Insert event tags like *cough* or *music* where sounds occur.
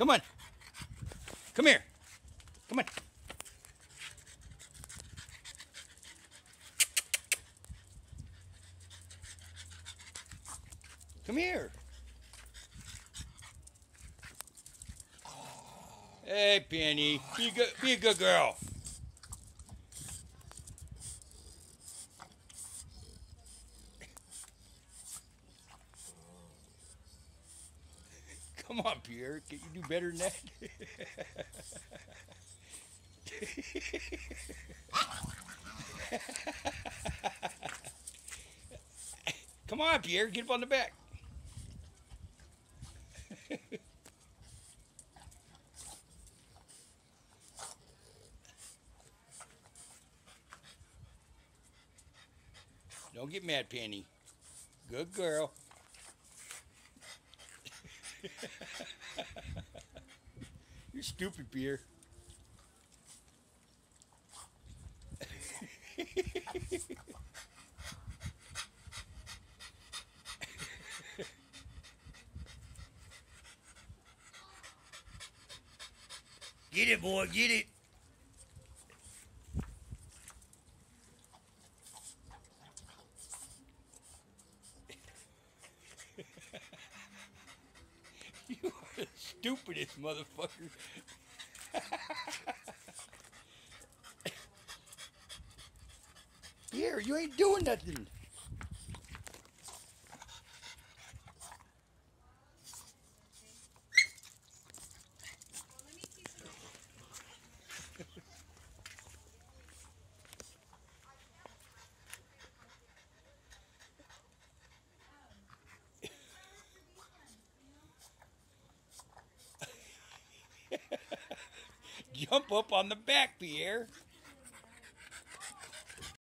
Come on. Come here. Come on. Come here. Hey, Penny. Be a good, be a good girl. Come on, Pierre. Can you do better than that? Come on, Pierre. Get up on the back. Don't get mad, Penny. Good girl. *laughs* You're stupid, Pierre. get it, boy, get it. Stupidest motherfucker. Here, you ain't doing nothing. Jump up on the back, Pierre.